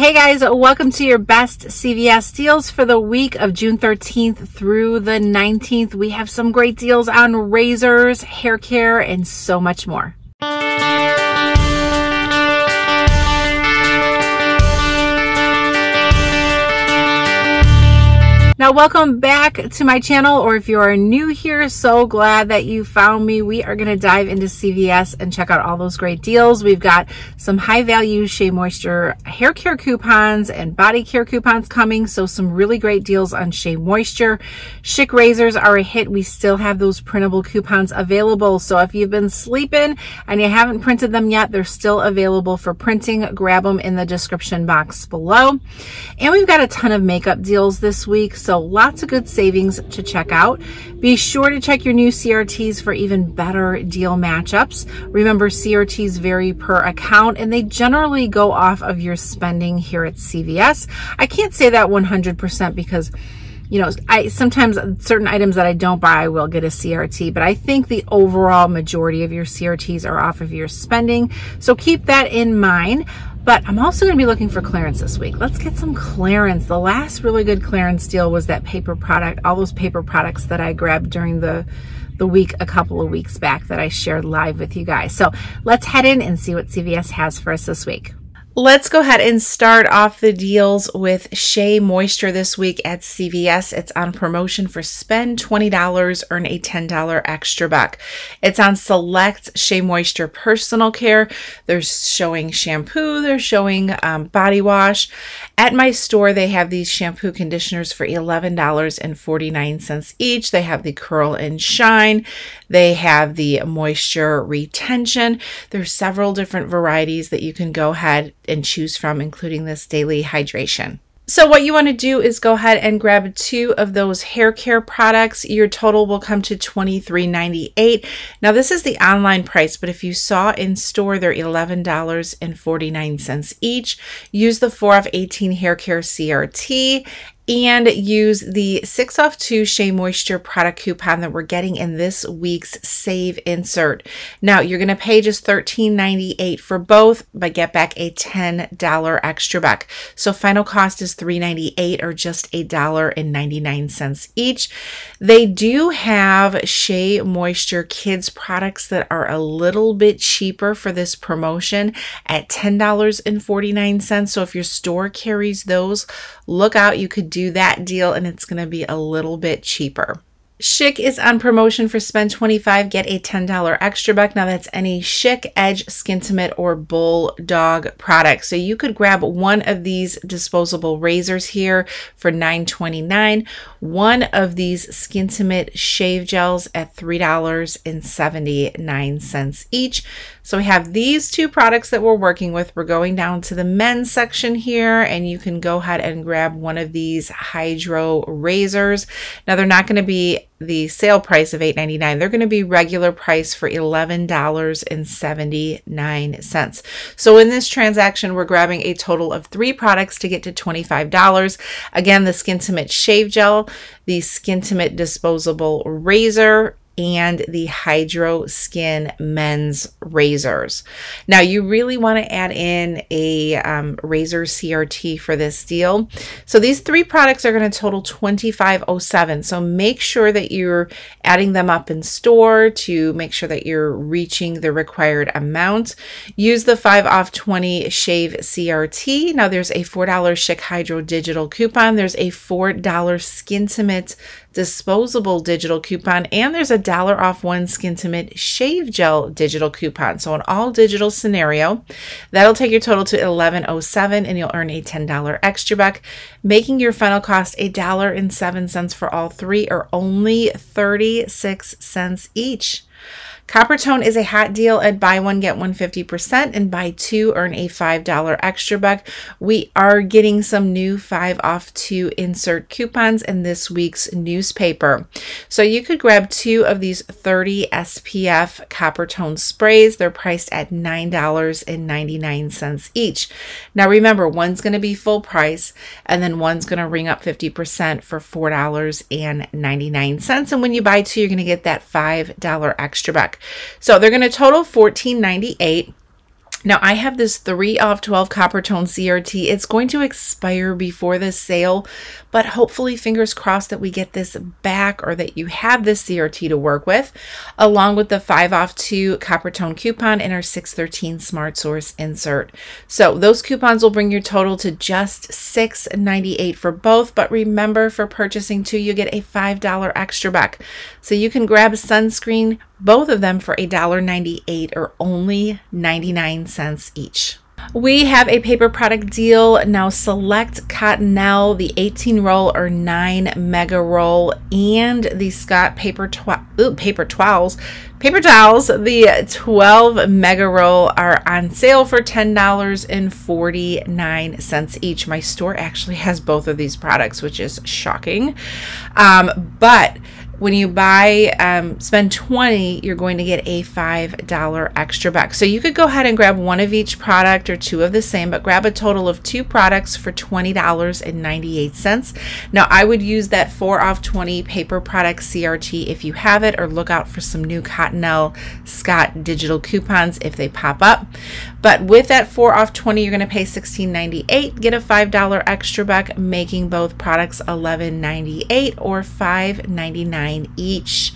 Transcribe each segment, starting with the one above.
Hey guys, welcome to your best CVS deals for the week of June 13th through the 19th. We have some great deals on razors, hair care, and so much more. Now, welcome back to my channel, or if you are new here, so glad that you found me. We are going to dive into CVS and check out all those great deals. We've got some high value Shea Moisture hair care coupons and body care coupons coming. So some really great deals on Shea Moisture. Schick razors are a hit. We still have those printable coupons available. So if you've been sleeping and you haven't printed them yet, they're still available for printing. Grab them in the description box below. And we've got a ton of makeup deals this week. So so lots of good savings to check out. Be sure to check your new CRTs for even better deal matchups. Remember, CRTs vary per account and they generally go off of your spending here at CVS. I can't say that 100% because you know, I sometimes certain items that I don't buy will get a CRT, but I think the overall majority of your CRTs are off of your spending. So keep that in mind. But I'm also going to be looking for clearance this week. Let's get some clearance. The last really good clearance deal was that paper product, all those paper products that I grabbed during the the week a couple of weeks back that I shared live with you guys. So let's head in and see what CVS has for us this week. Let's go ahead and start off the deals with Shea Moisture this week at CVS. It's on promotion for spend $20, earn a $10 extra buck. It's on select Shea Moisture personal care. They're showing shampoo, they're showing um, body wash. At my store, they have these shampoo conditioners for $11.49 each. They have the curl and shine. They have the moisture retention. There's several different varieties that you can go ahead and choose from, including this daily hydration. So what you want to do is go ahead and grab two of those hair care products. Your total will come to $23.98. Now this is the online price, but if you saw in store, they're $11.49 each. Use the 4 off 18 hair care CRT and use the 6 off 2 Shea Moisture product coupon that we're getting in this week's save insert. Now, you're going to pay just $13.98 for both, but get back a $10 extra back. So final cost is $3.98 or just $1.99 each. They do have Shea Moisture Kids products that are a little bit cheaper for this promotion at $10.49. So if your store carries those, look out. You could do do that deal and it's going to be a little bit cheaper. Schick is on promotion for spend 25 get a $10 extra buck. Now that's any Schick, Edge, Skintimate, or Bulldog product. So you could grab one of these disposable razors here for $9.29, one of these Skintimate shave gels at $3.79 each. So we have these two products that we're working with. We're going down to the men's section here and you can go ahead and grab one of these hydro razors. Now they're not going to be the sale price of $8.99. They're going to be regular price for $11.79. So in this transaction, we're grabbing a total of three products to get to $25. Again, the Skintimate Shave Gel, the Skintimate Disposable Razor, and the Hydro Skin men's razors. Now, you really want to add in a um, razor CRT for this deal. So these three products are going to total 2507. So make sure that you're adding them up in store to make sure that you're reaching the required amount. Use the 5 off 20 shave CRT. Now there's a $4 Schick Hydro digital coupon. There's a $4 Skintimate disposable digital coupon, and there's a dollar off one Skintimate shave gel digital coupon. So an all digital scenario. That'll take your total to 1107 and you'll earn a $10 extra buck, making your final cost a dollar and seven cents for all three or only 36 cents each. Coppertone is a hot deal at buy one, get one 50%, and buy two, earn a $5 extra buck. We are getting some new 5 off 2 insert coupons in this week's newspaper. So you could grab two of these 30 SPF Coppertone sprays. They're priced at $9.99 each. Now remember, one's going to be full price, and then one's going to ring up 50% for $4.99. And when you buy two, you're going to get that $5 extra buck. So they're going to total $14.98. Now I have this 3 off 12 Coppertone CRT. It's going to expire before this sale, but hopefully fingers crossed that we get this back or that you have this CRT to work with, along with the 5 off 2 Coppertone coupon and our 613 Smart Source insert. So those coupons will bring your total to just $6.98 for both, but remember for purchasing two, you get a $5 extra back. So you can grab sunscreen, both of them for $1.98 or only 99 cents each. We have a paper product deal now. Select Cottonelle, the 18 roll or 9 mega roll, and the Scott paper tw- ooh, paper towels. Paper towels, the 12 mega roll are on sale for $10.49 each. My store actually has both of these products, which is shocking. Um, but when you buy um, spend 20 you're going to get a $5 extra back. So you could go ahead and grab one of each product or two of the same but grab a total of two products for $20.98 now i would use that 4 off 20 paper product crt if you have it or look out for some new cottonelle scott digital coupons if they pop up. But with that 4 off 20 you're going to pay $16.98 get a $5 extra back making both products $11.98 or $5.99 each.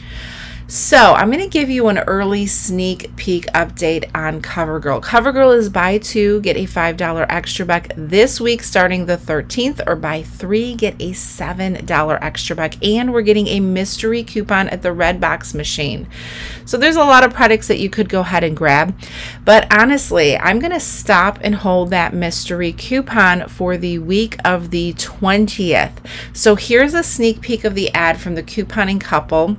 So I'm going to give you an early sneak peek update on CoverGirl. CoverGirl is buy two, get a $5 extra buck this week starting the 13th, or buy three, get a $7 extra buck. And we're getting a mystery coupon at the Red Box machine. So there's a lot of products that you could go ahead and grab. But honestly, I'm going to stop and hold that mystery coupon for the week of the 20th. So here's a sneak peek of the ad from the couponing couple.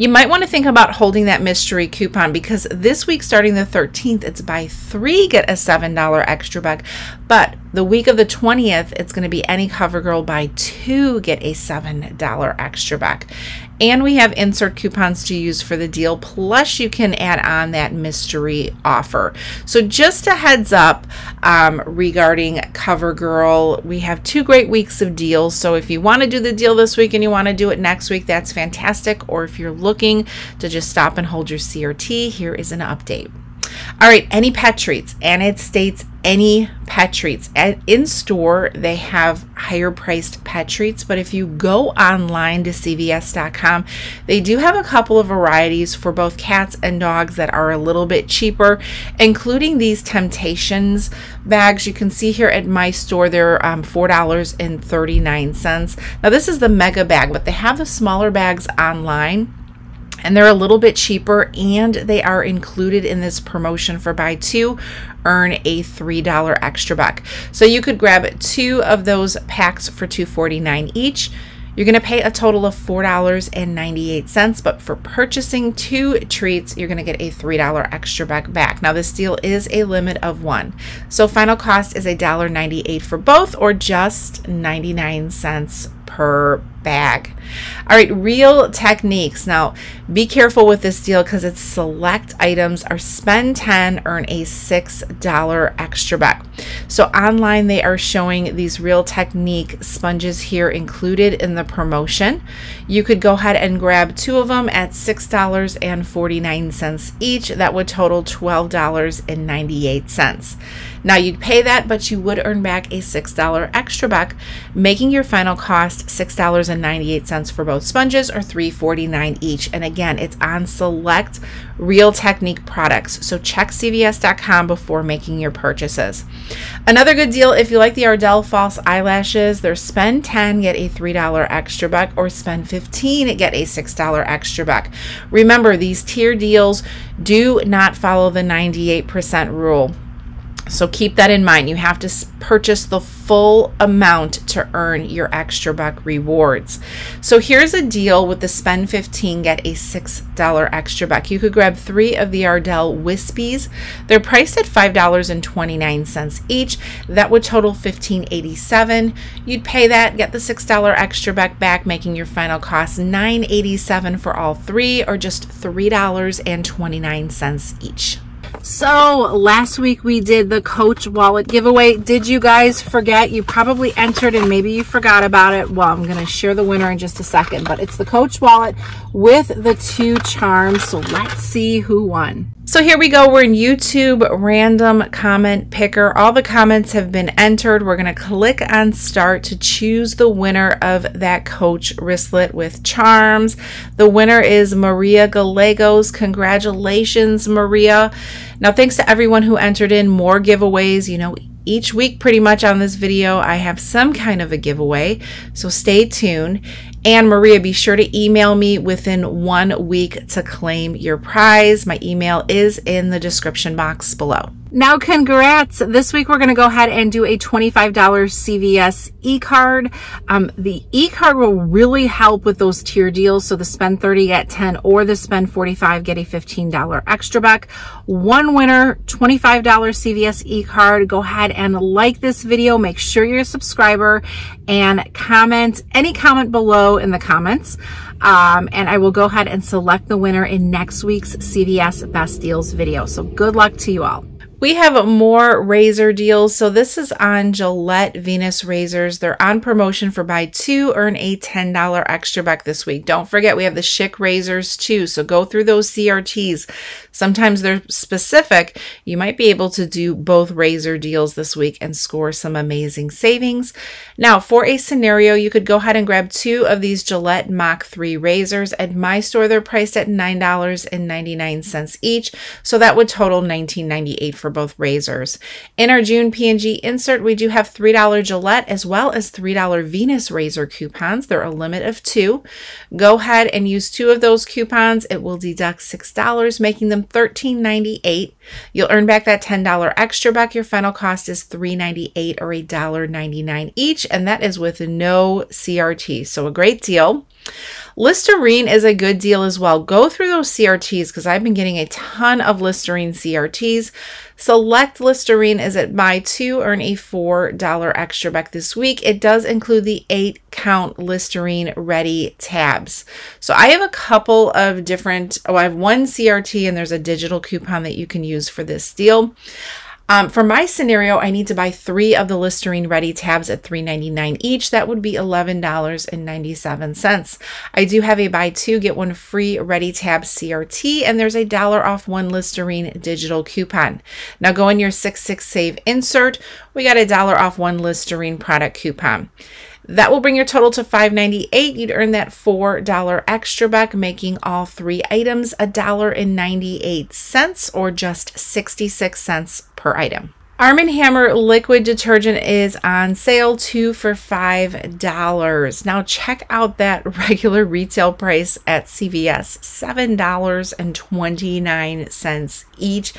You might want to think about holding that mystery coupon because this week, starting the 13th, it's buy three, get a $7 extra buck. But the week of the 20th, it's going to be any CoverGirl buy two, get a $7 extra buck. And we have insert coupons to use for the deal. Plus, you can add on that mystery offer. So, just a heads up um, regarding CoverGirl, we have two great weeks of deals. So, if you want to do the deal this week and you want to do it next week, that's fantastic. Or if you're looking to just stop and hold your CRT, here is an update. All right, any pet treats, and it states any pet treats. At, in store, they have higher priced pet treats, but if you go online to CVS.com, they do have a couple of varieties for both cats and dogs that are a little bit cheaper, including these Temptations bags. You can see here at my store, they're um, $4.39. Now, this is the mega bag, but they have the smaller bags online and they're a little bit cheaper and they are included in this promotion for buy two earn a $3 extra buck so you could grab two of those packs for $2.49 each you're going to pay a total of $4.98, but for purchasing two treats, you're going to get a $3 extra buck back. Now, this deal is a limit of one. So, final cost is $1.98 for both, or just 99 cents per bag. All right, Real Techniques. Now, be careful with this deal because it's select items are spend 10, earn a $6 extra back. So online they are showing these Real Technique sponges here included in the promotion. You could go ahead and grab two of them at $6.49 each. That would total $12.98. Now you'd pay that, but you would earn back a $6 extra back, making your final cost $6.98 for both sponges or $3.49 each. And again, it's on select Real Technique products. So check CVS.com before making your purchases. Another good deal if you like the Ardell false eyelashes, they're spend 10, get a $3 extra buck, or spend 15, get a $6 extra buck. Remember, these tier deals do not follow the 98% rule. So keep that in mind. You have to purchase the full amount to earn your extra buck rewards. So here's a deal with the spend 15 get a $6 extra buck. You could grab 3 of the Ardell Wispies. They're priced at $5.29 each. That would total $15.87. You'd pay that, get the $6 extra buck back, making your final cost $9.87 for all 3 or just $3.29 each. So last week we did the Coach wallet giveaway. Did you guys forget? You probably entered and maybe you forgot about it. Well, I'm going to share the winner in just a second, but it's the Coach wallet with the two charms. So let's see who won. So here we go. We're in YouTube random comment picker. All the comments have been entered. We're going to click on start to choose the winner of that Coach wristlet with charms. The winner is Maria Gallegos. Congratulations, Maria. Now, thanks to everyone who entered in more giveaways. You know, each week pretty much on this video, I have some kind of a giveaway. So stay tuned. And Maria, be sure to email me within one week to claim your prize. My email is in the description box below. Now, congrats. This week, we're going to go ahead and do a $25 CVS e-card. Um, the e-card will really help with those tier deals. So the spend 30 get 10 or the spend 45 get a $15 extra buck. One winner, $25 CVS e-card. Go ahead and like this video. Make sure you're a subscriber and comment any comment below in the comments. Um, and I will go ahead and select the winner in next week's CVS Best Deals video. So good luck to you all. We have more razor deals. So this is on Gillette Venus razors. They're on promotion for buy two, earn a $10 extra buck this week. Don't forget, we have the Schick razors too. So go through those CRTs. Sometimes they're specific. You might be able to do both razor deals this week and score some amazing savings. Now, for a scenario, you could go ahead and grab two of these Gillette Mach 3 razors. At my store, they're priced at $9.99 each. So that would total $19.98 for for both razors. In our June P&G insert, we do have $3 Gillette as well as $3 Venus razor coupons. They're a limit of two. Go ahead and use two of those coupons. It will deduct $6, making them $13.98. You'll earn back that $10 extra back. Your final cost is $3.98 or $1.99 each, and that is with no CRT. So a great deal. Listerine is a good deal as well. Go through those CRTs because I've been getting a ton of Listerine CRTs. Select Listerine is at buy two, earn a $4 extra back this week. It does include the eight count Listerine ready tabs. So I have a couple of different, oh, I have one CRT and there's a digital coupon that you can use for this deal. Um, for my scenario, I need to buy three of the Listerine Ready tabs at $3.99 each. That would be $11.97. I do have a buy two, get one free Ready tab CRT, and there's a dollar off one Listerine digital coupon. Now go in your 66 save insert. We got a dollar off one Listerine product coupon. That will bring your total to $5.98. You'd earn that $4 extra buck, making all three items $1.98 or just 66 cents per item. Arm & Hammer liquid detergent is on sale, two for $5. Now check out that regular retail price at CVS, $7.29 each.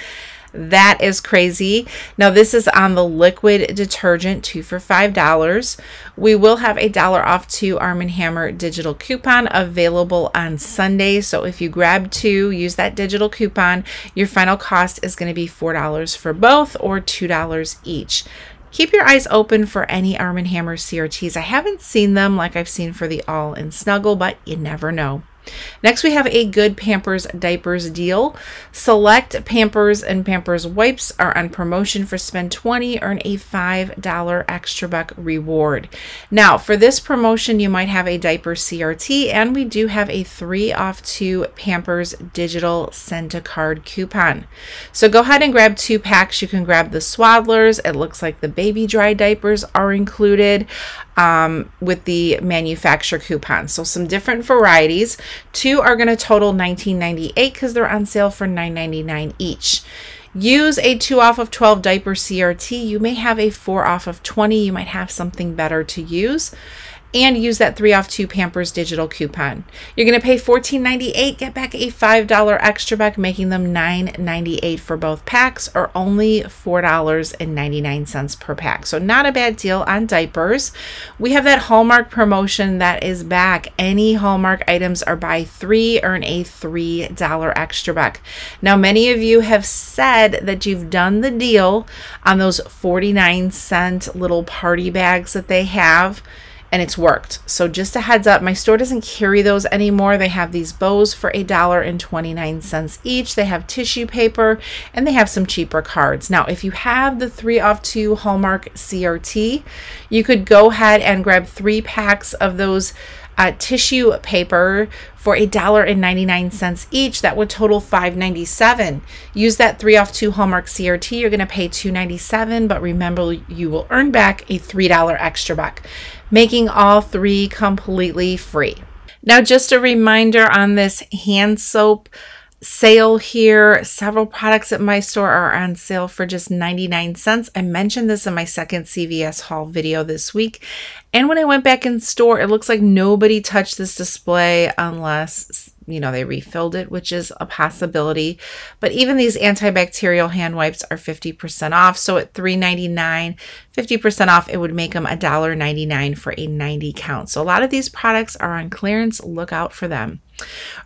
That is crazy. Now, this is on the liquid detergent, two for $5. We will have a dollar off two Arm & Hammer digital coupon available on Sunday. So if you grab two, use that digital coupon, your final cost is going to be $4 for both or $2 each. Keep your eyes open for any Arm & Hammer CRTs. I haven't seen them like I've seen for the All and Snuggle, but you never know. Next, we have a good Pampers diapers deal. Select Pampers and Pampers wipes are on promotion for spend 20, earn a $5 extra buck reward. Now, for this promotion, you might have a diaper CRT, and we do have a 3 off 2 Pampers digital send to card coupon. So go ahead and grab two packs. You can grab the swaddlers. It looks like the baby dry diapers are included um, with the manufacturer coupon. So some different varieties. Two are going to total $19.98 because they're on sale for $9.99 each. Use a 2 off of 12 diaper CRT. You may have a 4 off of 20. You might have something better to use and use that 3 off 2 Pampers digital coupon. You're going to pay $14.98, get back a $5 extra buck, making them $9.98 for both packs or only $4.99 per pack. So not a bad deal on diapers. We have that Hallmark promotion that is back. Any Hallmark items are buy 3 earn a $3 extra buck. Now many of you have said that you've done the deal on those 49 cent little party bags that they have and it's worked. So just a heads up, my store doesn't carry those anymore. They have these bows for a dollar and 29 cents each. They have tissue paper and they have some cheaper cards. Now, if you have the three off two Hallmark CRT, you could go ahead and grab three packs of those uh, tissue paper for a dollar and 99 cents each. That would total 597. Use that three off two Hallmark CRT. You're going to pay 297, but remember you will earn back a $3 extra buck, making all three completely free. Now, just a reminder on this hand soap sale here. Several products at my store are on sale for just 99 cents. I mentioned this in my second CVS haul video this week. And when I went back in store, it looks like nobody touched this display unless, you know, they refilled it, which is a possibility. But even these antibacterial hand wipes are 50% off. So at $3.99, 50% off, it would make them $1.99 for a 90 count. So a lot of these products are on clearance. Look out for them.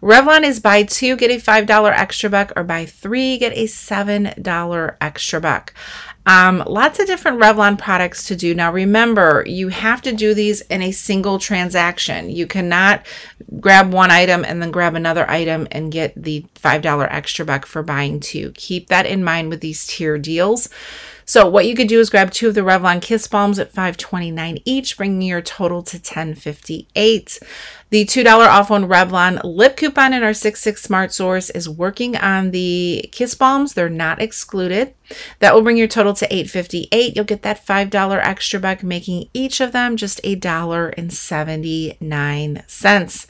Revlon is buy two, get a $5 extra buck, or buy three, get a $7 extra buck. Um, lots of different Revlon products to do. Now, remember, you have to do these in a single transaction. You cannot grab one item and then grab another item and get the $5 extra buck for buying two. Keep that in mind with these tier deals. So what you could do is grab two of the Revlon Kiss Balms at $5.29 each, bringing your total to $10.58. The $2 off one Revlon lip coupon in our 66 Smart Source is working on the Kiss Balms. They're not excluded. That will bring your total to $8.58. You'll get that $5 extra buck, making each of them just $1.79.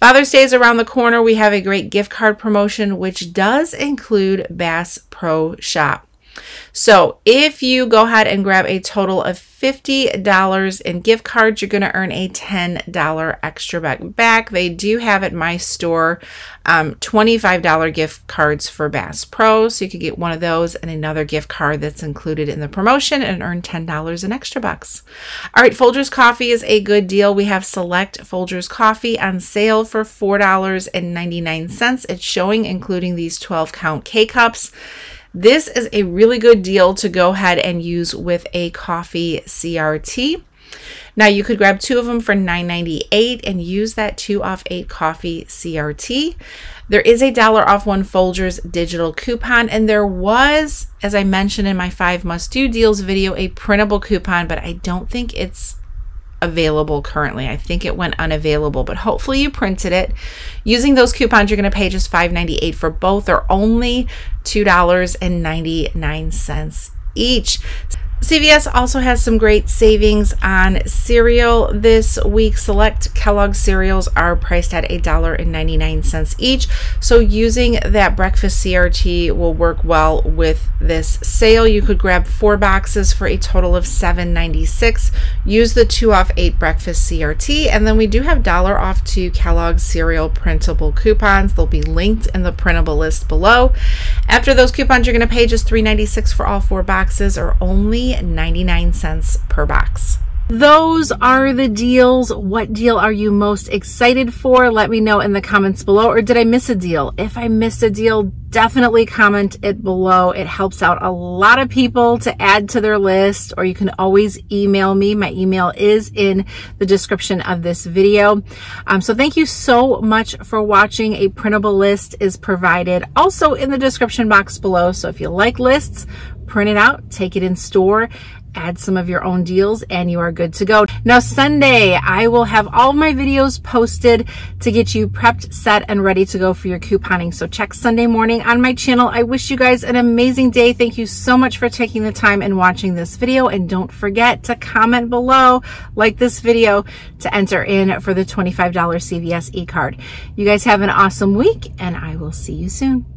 Father's Day is around the corner. We have a great gift card promotion, which does include Bass Pro Shop. So if you go ahead and grab a total of $50 in gift cards, you're going to earn a $10 extra back. back. They do have at my store um, $25 gift cards for Bass Pro. So you could get one of those and another gift card that's included in the promotion and earn $10 in extra bucks. All right, Folgers Coffee is a good deal. We have select Folgers Coffee on sale for $4.99. It's showing including these 12 count K cups. This is a really good deal to go ahead and use with a coffee CRT. Now you could grab two of them for $9.98 and use that two off eight coffee CRT. There is a dollar off one Folgers digital coupon, and there was, as I mentioned in my five must do deals video, a printable coupon, but I don't think it's available currently. I think it went unavailable, but hopefully you printed it. Using those coupons, you're going to pay just $5.98 for both. They're only $2.99 each. CVS also has some great savings on cereal this week. Select Kellogg cereals are priced at $1.99 each. So using that breakfast CRT will work well with this sale. You could grab four boxes for a total of $7.96. Use the two off eight breakfast CRT. And then we do have dollar off two Kellogg cereal printable coupons. They'll be linked in the printable list below. After those coupons, you're going to pay just $3.96 for all four boxes or only 99 cents per box. Those are the deals. What deal are you most excited for? Let me know in the comments below. Or did I miss a deal? If I missed a deal, definitely comment it below. It helps out a lot of people to add to their list, or you can always email me. My email is in the description of this video. Um, so thank you so much for watching. A printable list is provided also in the description box below. So if you like lists, print it out, take it in store, add some of your own deals and you are good to go. Now Sunday, I will have all my videos posted to get you prepped, set, and ready to go for your couponing. So check Sunday morning on my channel. I wish you guys an amazing day. Thank you so much for taking the time and watching this video. And don't forget to comment below, like this video to enter in for the $25 CVS e-card. You guys have an awesome week and I will see you soon.